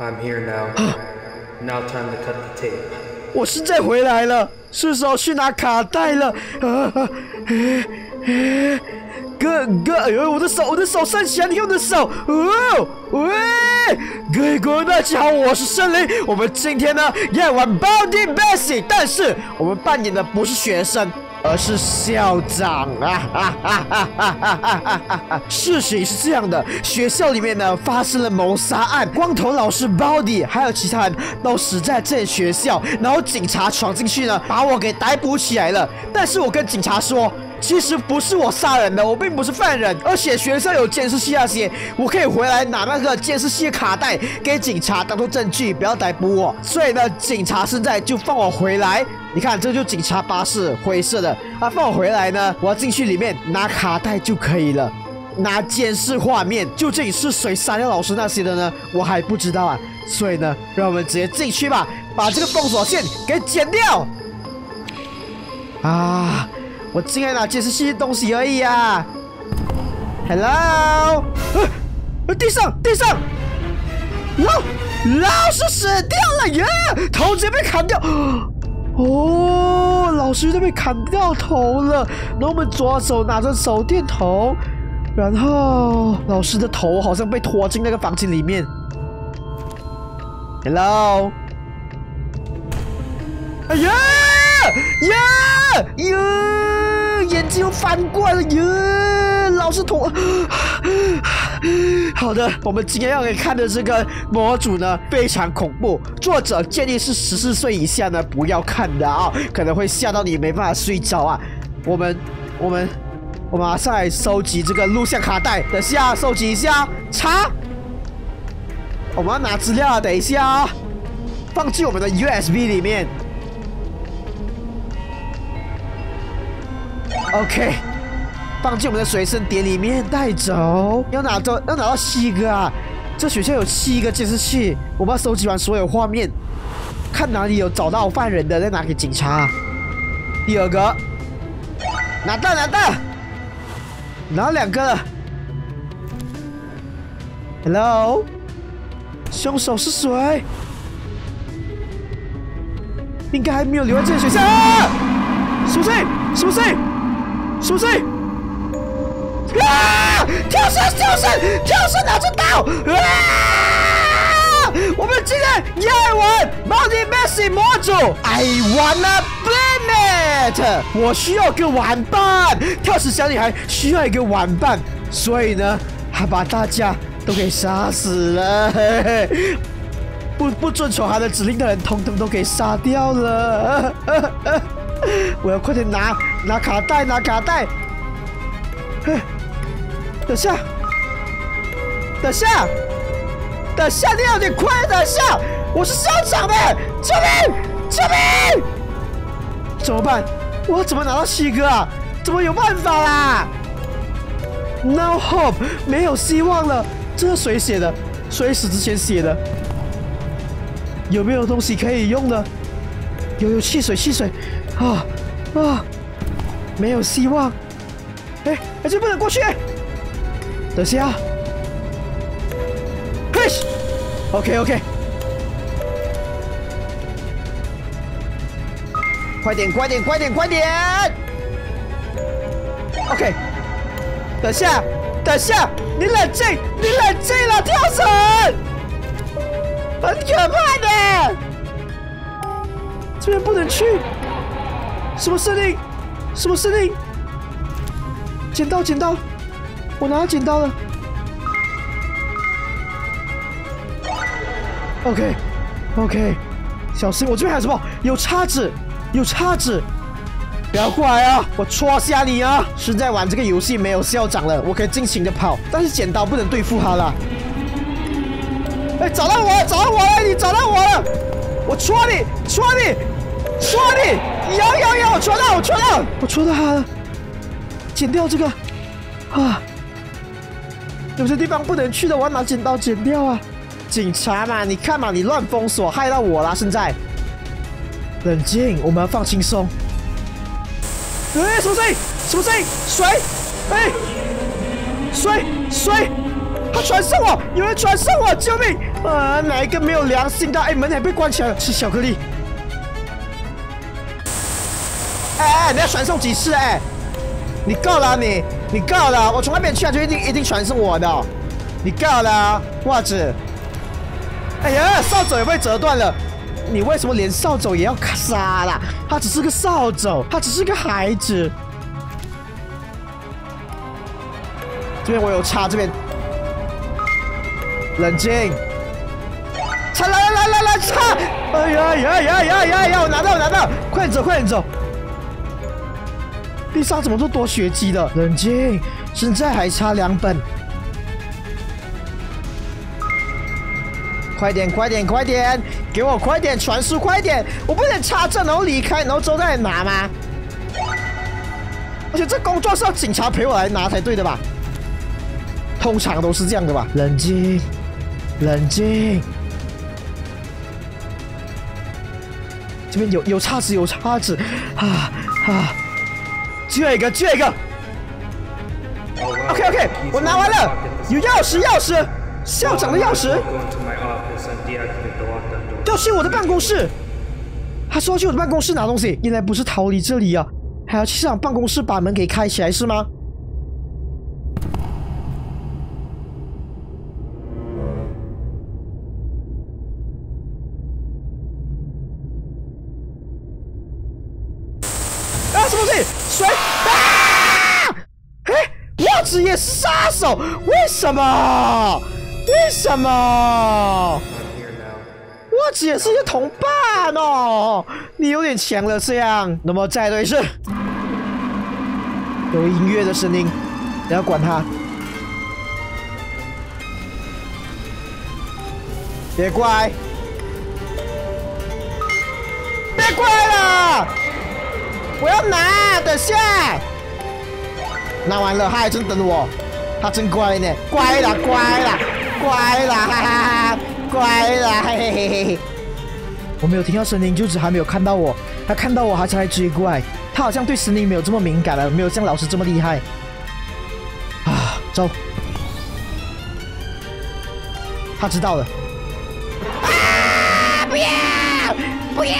I'm here now. now time to cut the tape. 我现在回来了，是时候去拿卡带了。啊，哥哥，哎呦，我的手，我的手伸起来，你看我的手。哦，喂，各位各位大家好，我是森林。我们今天呢要玩 Body Basic，但是我们扮演的不是学生。而是校长啊！哈哈哈哈哈哈！事情是这样的，学校里面呢发生了谋杀案，光头老师 Body 还有其他人都死在这学校，然后警察闯进去呢，把我给逮捕起来了。但是我跟警察说。其实不是我杀人的，我并不是犯人，而且学校有监视器那些，我可以回来拿那个监视器卡带给警察当做证据，不要逮捕我。所以呢，警察现在就放我回来。你看，这就警察巴士，灰色的，啊，放我回来呢，我要进去里面拿卡带就可以了，拿监视画面。究竟是谁杀掉老师那些的呢？我还不知道啊。所以呢，让我们直接进去吧，把这个封锁线给剪掉。啊。我进来拿监视器的东西而已啊！Hello，呃，地上地上，老老师死掉了耶！头直接被砍掉，哦，老师都被砍掉头了。然后我们左手拿着手电筒，然后老师的头好像被拖进那个房间里面。Hello，哎呀呀呀！眼睛又翻过来了耶！老师头。好的，我们今天要给看的这个模组呢，非常恐怖。作者建议是十四岁以下呢不要看的啊，可能会吓到你没办法睡着啊。我们，我们，我马上来收集这个录像卡带，等下收集一下，查。我们要拿资料啊，等一下啊，放进我们的 USB 里面。OK，放进我们的随身碟里面带走。要拿到要拿到七个啊！这学校有七个监视器，我们要收集完所有画面，看哪里有找到犯人的再拿给警察。第二个，拿到拿到，拿两个。Hello，凶手是谁？应该还没有留在这个学校。是不是？是不是？是不是？啊！跳绳，跳绳，跳绳，拿着刀！啊！我们今天要玩 Multi Messi 模组，I wanna play it。我需要个玩伴，跳绳小女孩需要一个玩伴，所以呢，还把大家都给杀死了。不不遵从他的指令的人，通通都给杀掉了。我要快点拿拿卡带，拿卡带。等下，等下，等下，你有点快，等下，我是校长的，救命，救命！怎么办？我怎么拿到七哥啊？怎么有办法啦？No hope，没有希望了。这是谁写的？谁死之前写的？有没有东西可以用的？有有汽水，汽水。啊啊！没有希望！哎，还是不能过去！等下，push！OK，OK，快点，快点，快点，快点！OK，等下，等下，你冷静，你冷静了，跳绳，很可怕的，这边不能去。什么司令？什么声音？剪刀，剪刀！我拿到剪刀了。OK，OK，小心！我这边还有什么？有叉子，有叉子！不要过来啊！我戳瞎你啊！现在玩这个游戏没有校长了，我可以尽情的跑，但是剪刀不能对付他了。哎，找到我了！找到我了！你找到我了！我戳你！戳你！戳你！有有有！我戳到，我戳到，我戳到他了。剪掉这个啊！有些地方不能去的，我要拿剪刀剪掉啊！警察嘛，你看嘛，你乱封锁，害到我了。现在冷静，我们要放轻松。哎，什么声音？什么声音？水！哎，水水！他传送我，有人传送我，救命！啊，哪一个没有良心的？哎，门还被关起来了，吃巧克力。哎哎，你要传送几次？哎，你够了你，你够了！我从那边去啊，就一定一定传送我的。你够了，袜子。哎呀，扫帚也被折断了。你为什么连扫帚也要杀啦？他只是个扫帚，他只是个孩子。这边我有插，这边冷静。插来来来来来插！哎呀呀呀呀呀呀！我拿到我拿到，快点走快点走。地上怎么都多血迹的？冷静，现在还差两本。快点快点快点，给我快点传输快点！我不能插这然后离开，然后之后再拿吗？而且这工作是要警察陪我来拿才对的吧？通常都是这样的吧？冷静，冷静。这边有有叉子有叉子，啊啊！这个这个。OK OK，我拿完了，有钥匙钥匙，校长的钥匙。要去我的办公室，他说要去我的办公室拿东西，原来不是逃离这里啊，还要去校长办公室把门给开起来是吗？杀手，为什么？为什么？我只是一个同伴哦，你有点强了这样。那么再对是，有音乐的声音，不要管他，别怪，别怪了，我要拿，等下，拿完了他还真等我，他真乖呢，乖啦，乖啦，乖啦，哈哈哈。乖啦，嘿嘿嘿嘿！我没有听到声音，就只还没有看到我。他看到我，还是来追过来。他好像对声音没有这么敏感了，没有像老师这么厉害。啊，走！他知道了。啊！不要！不要！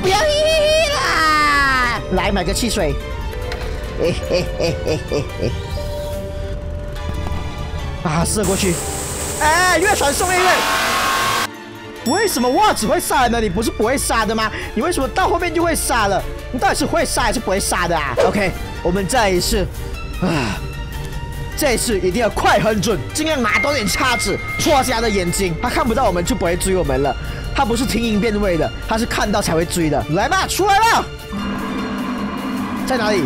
不要啦！来买个汽水。嘿嘿嘿嘿嘿嘿！啊，射过去！哎，越传送越远。为什么袜子会杀人呢？你不是不会杀的吗？你为什么到后面就会杀了？你到底是会杀还是不会杀的啊？OK，我们再一次，啊，这一次一定要快很准，尽量拿多点叉子戳瞎他的眼睛，他看不到我们就不会追我们了。他不是听音辨位的，他是看到才会追的。来吧，出来了，在哪里？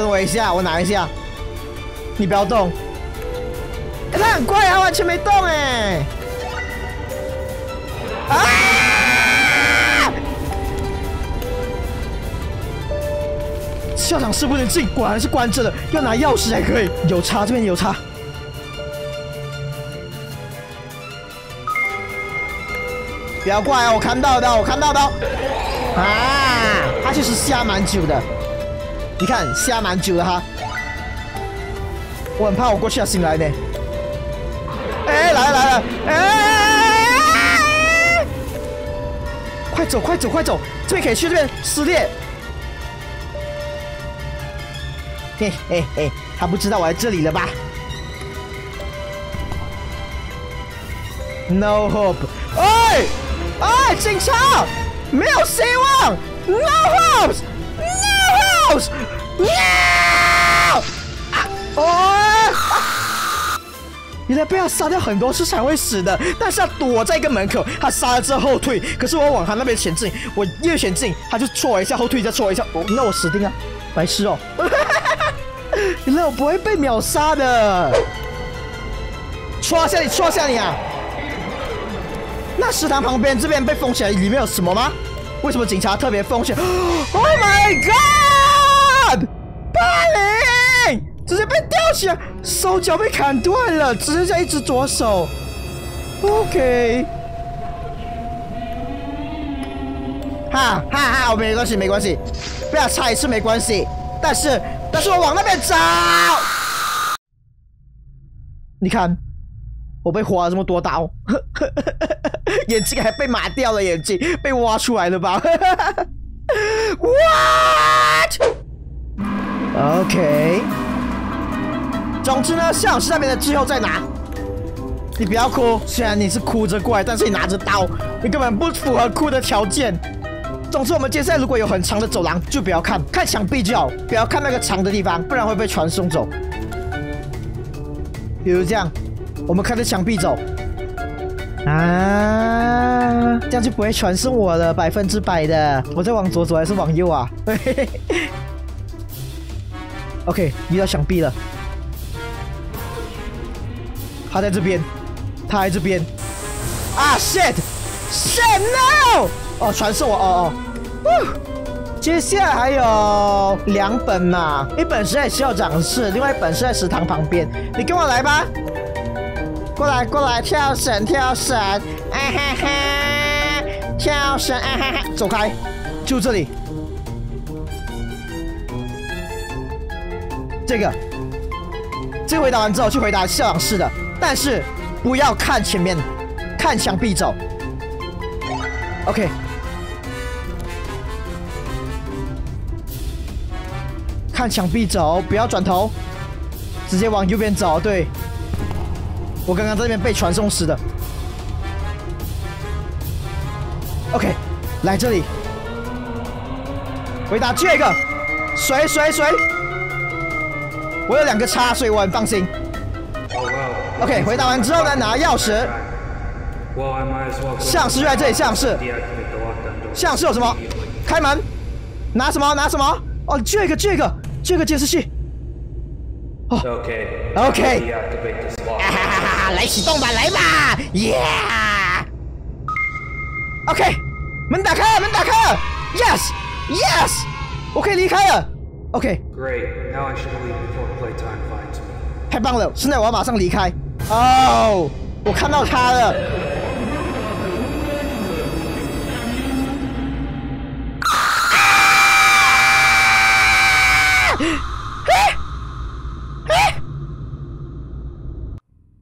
等我一下，我拿一下，你不要动。他很快他，完全没动哎！啊！校长室不能进，果然是关着的，要拿钥匙才可以。有插，这边有插。不要怪啊，我看到的，我看到的。啊！他其实下蛮久的，你看下蛮久的哈。我很怕我过去要醒来呢。哎，来了来了！哎，快走快走快走！这边可以去，这边撕裂。嘿嘿嘿，他不知道我在这里了吧？No hope！哎哎，警察，没有希望！No hopes！No hope 喵！啊！原来被他杀掉很多次才会死的，但是他躲在一个门口，他杀了之后后退，可是我往他那边前进，我越前进，他就戳我一下后退，再戳我一下，那我死定了，白痴哦！原来我不会被秒杀的，戳下你，戳下你啊！那食堂旁边这边被封起来，里面有什么吗？为什么警察特别封起来？Oh my god！巴黎！直接被吊起来，手脚被砍断了，只剩下一只左手。OK，哈哈哈，我没关系，没关系，被他插一次没关系，但是但是我往那边找。你看，我被划了这么多刀，眼睛还被麻掉了，眼睛被挖出来了吧？What？OK。总之呢，像是那边的最后再拿。你不要哭，虽然你是哭着过来，但是你拿着刀，你根本不符合哭的条件。总之，我们接下来如果有很长的走廊，就不要看，看墙壁就好，不要看那个长的地方，不然会被传送走。比如这样，我们看着墙壁走，啊，这样就不会传送我了，百分之百的。我在往左走还是往右啊？OK，遇到墙壁了，他在这边。他在这边啊！shit，shit no！哦，传送我哦哦。接下来还有两本嘛，一本是在校长室，另外一本是在食堂旁边。你跟我来吧，过来过来，跳绳跳绳，啊哈哈，跳绳啊哈哈，走开，就这里。这个，这回答完之后去回答校长室的，但是。不要看前面，看墙壁走。OK，看墙壁走，不要转头，直接往右边走。对，我刚刚在那边被传送死的。OK，来这里，回答这个，水水水，我有两个叉，所以我很放心。OK，回答完之后呢，拿钥匙。像是就在这里，像是。像是有什么？开门。拿什么？拿什么？哦，这个，这个，这个监视器。哦，OK。OK。哈哈哈！来启动吧，来吧，Yeah。OK，门打开了，门打开了，Yes，Yes，我可以离开了。OK。Great. Now leave before playtime me. 太棒了，现在我要马上离开。哦，我看到他了。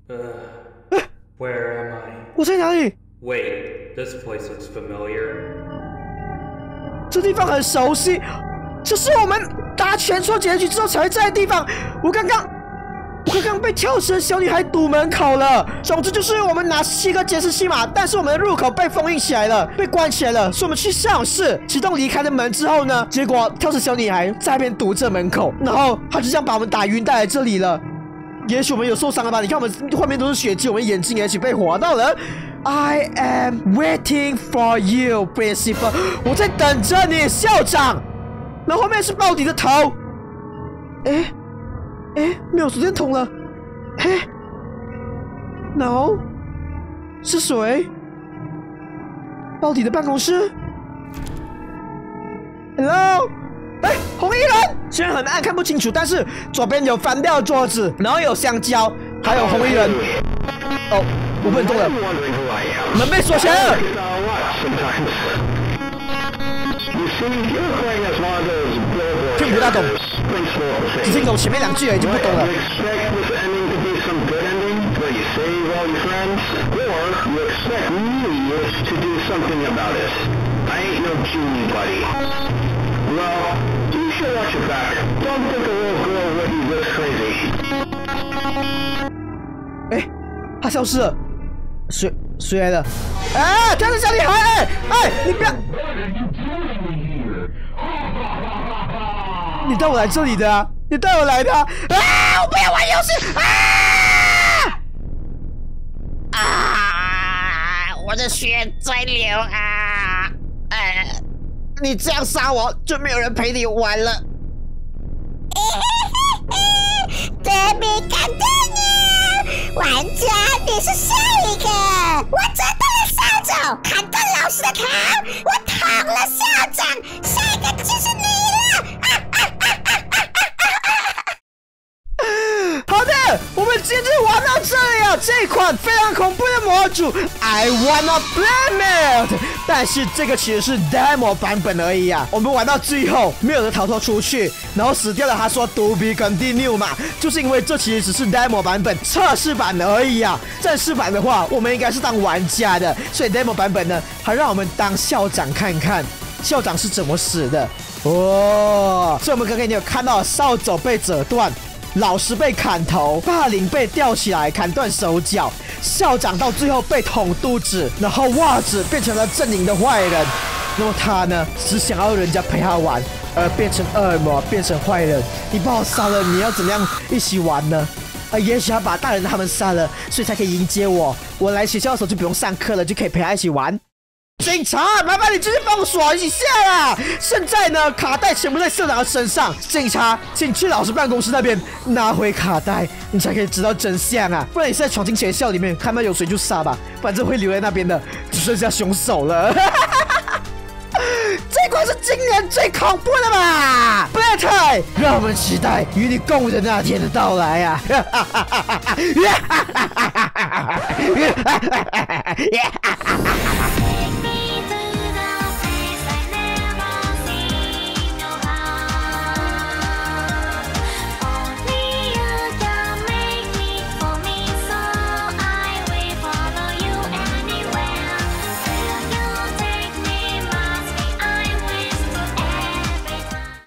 呃，Where am I？我在哪里？Wait, this place looks familiar. 这地方很熟悉，这是我们打全错结局之后才会在的地方。我刚刚。我刚刚被跳绳小女孩堵门口了。总之就是我们拿七个监视器嘛，但是我们的入口被封印起来了，被关起来了。所以我们去上室启动离开的门之后呢，结果跳绳小女孩在那边堵着门口，然后她就这样把我们打晕带来这里了。也许我们有受伤了吧？你看我们画面都是血迹，我们眼睛也许被划到了。I am waiting for you, principal。我在等着你，校长。那后面是鲍迪的头。哎。哎，没有手电筒了。嘿，No，是谁？包底的办公室。Hello，哎，红衣人。虽然很暗，看不清楚，但是左边有翻掉的桌子，然后有香蕉，还有红衣人。哦，我不能动了。门被锁起来了。听不大懂。只听懂前面两句而已经不懂了。哎，他消失了，谁谁来的？哎，跳绳小女孩！哎哎，你不要！你带我来这里的，你带我来的啊！我不要玩游戏啊！啊！我的血在流啊！哎，你这样杀我，就没有人陪你玩了。特别感动啊！玩家，你是下一个，我找到了校长，砍断老师的头，我捅了校长，下一个就是你了！今天，玩到！这里啊，这款非常恐怖的模组，I wanna blame it。但是这个其实是 demo 版本而已啊。我们玩到最后，没有人逃脱出去，然后死掉了。他说 Do be continue 嘛，就是因为这其实只是 demo 版本、测试版而已啊。正式版的话，我们应该是当玩家的，所以 demo 版本呢，还让我们当校长看看校长是怎么死的哦。所以我们刚刚你有看到扫帚被折断。老师被砍头，霸凌被吊起来砍断手脚，校长到最后被捅肚子，然后袜子变成了阵营的坏人。那么他呢，只想要人家陪他玩，而变成恶魔，变成坏人。你把我杀了，你要怎么样一起玩呢？啊，也许要把大人他们杀了，所以才可以迎接我。我来学校的时候就不用上课了，就可以陪他一起玩。警察，麻烦你进去帮我锁一下啦！现在呢，卡带全部在校长的身上。警察，请去老师办公室那边拿回卡带，你才可以知道真相啊！不然你现在闯进学校里面，看到有谁就杀吧，反正会留在那边的，只剩下凶手了。这关是今年最恐怖的吧 b l a t 让我们期待与你共舞的那天的到来啊！